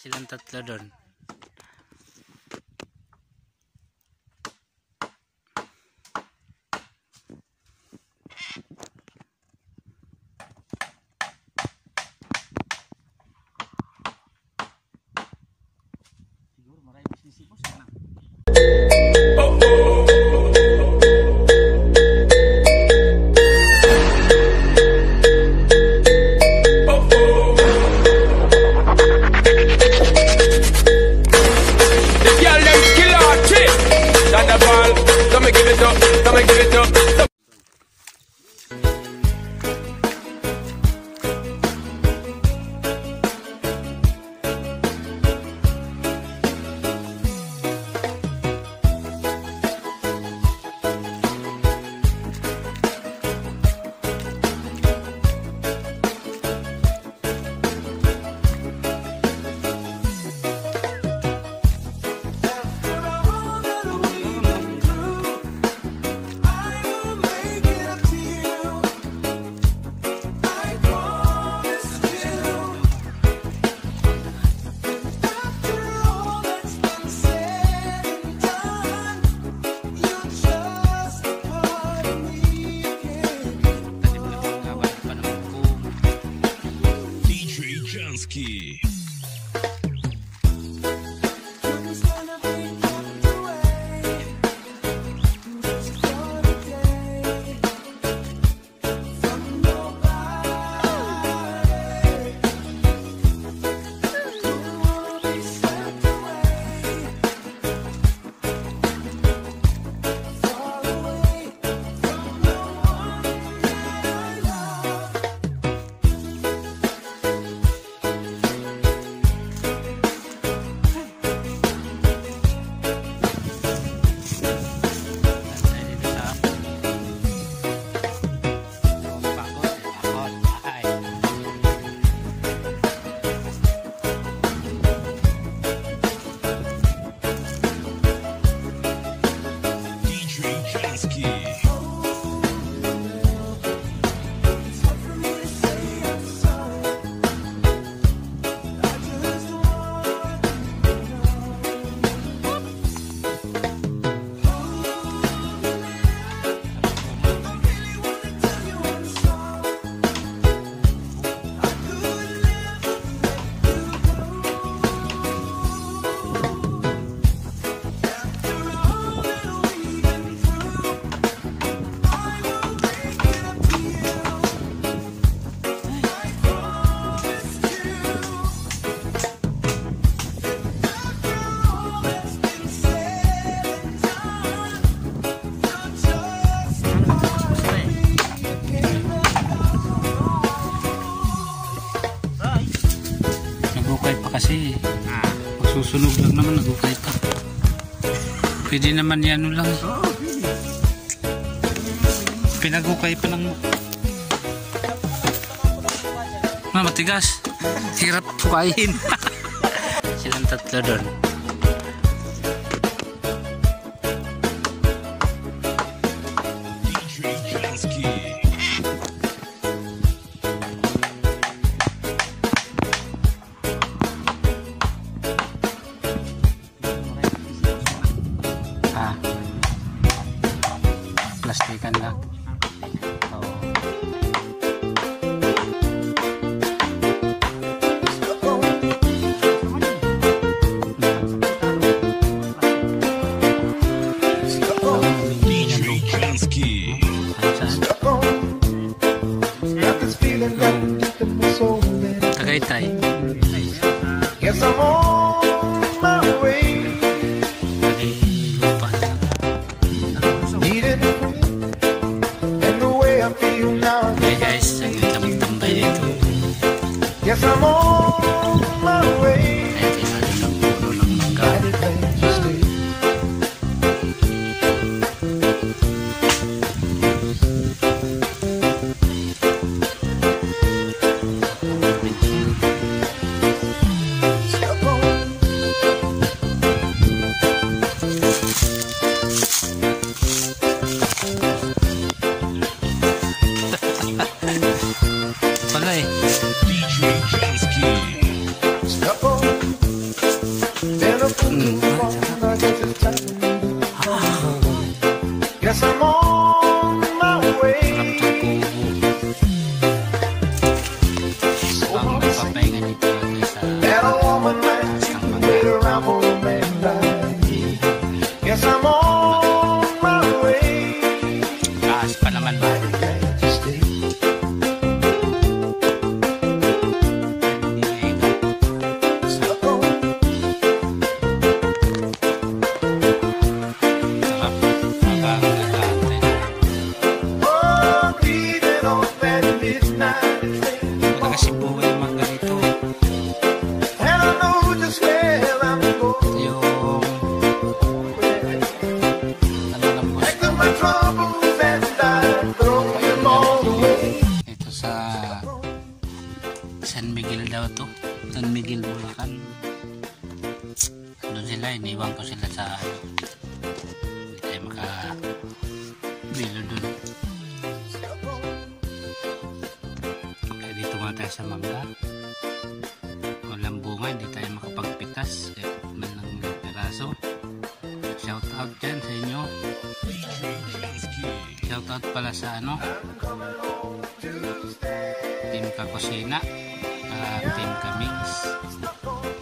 silang tatlo doon. Siguro maraming sisipos na. The Magsusunog lang naman, nagukay pa. Pwede naman yan ano lang. Pinagukay pa ng... Ah, matigas. Hirap pukayin. Silang tatlo doon. Tagaytay. Guess I'm on my way. Needed. And the way I feel now. Okay guys, saglit lang magtambay dito. Guess I'm on my way. journée. San Miguel Bulacan. Doon sila, iniwan ko sila sa ano. Hindi tayo maka bilo doon. Kaya dito nga tayo sa mangga. Walang bunga, hindi tayo makapagpitas. Kaya man lang ng peraso. Shout out dyan sa inyo. Shout out pala sa ano. Team Kakusina, uh, Team Kamix,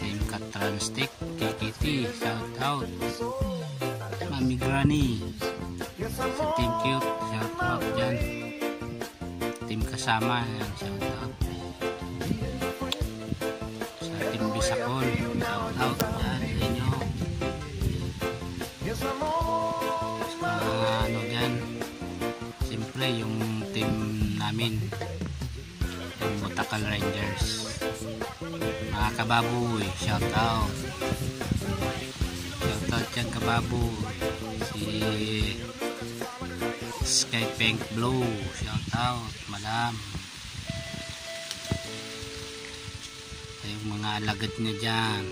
Team Katranstick, KKT, shout out. Mami Granny, sa Team Cute, shout out dyan. Team Kasama, shout out. Sa Team Bisakol, shout out dyan sa inyo. Sa mga ano dyan, siyempre yung team namin, yung Butakal Rangers. Mga kababoy, shout out. Shout out dyan kababoy. Si Sky Pink Blue, shout out. Madam. Yung mga alagad niya dyan.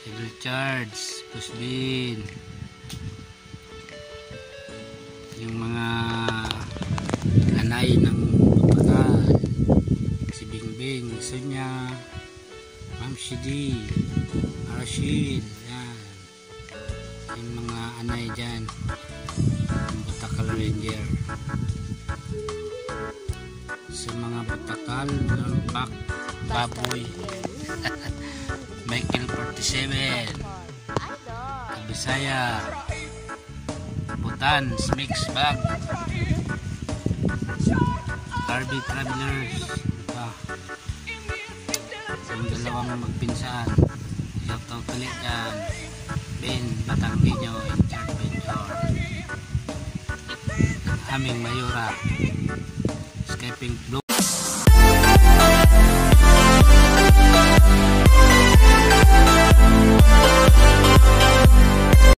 Si Richards, Pusbin. Yung mga anay ng Butakal si Bingbing, Sonya, Ma'am Shidi, Rashid, yan. Yung mga anay dyan, yung Butakal Ranger. Sa mga Butakal, Lampak, Baboy, Michael 47, Kabisaya, Butan, Mix Bag, Barbie Travelers, yung dalawang magpinsan, shoutout ulit yan, Ben Batangginyo, Interventor, aming Mayura, Skyping Blue,